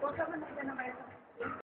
Huwag ka managda na kayo. sa